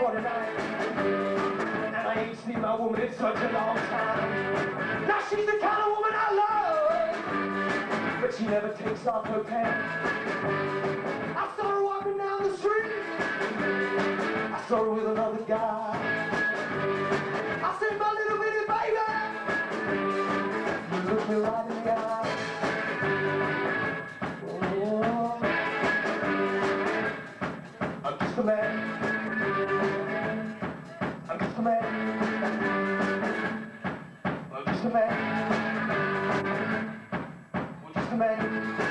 49. And I ain't seen my woman in such a long time. Now she's the kind of woman I love, but she never takes off her pants. I saw just a man, just a man.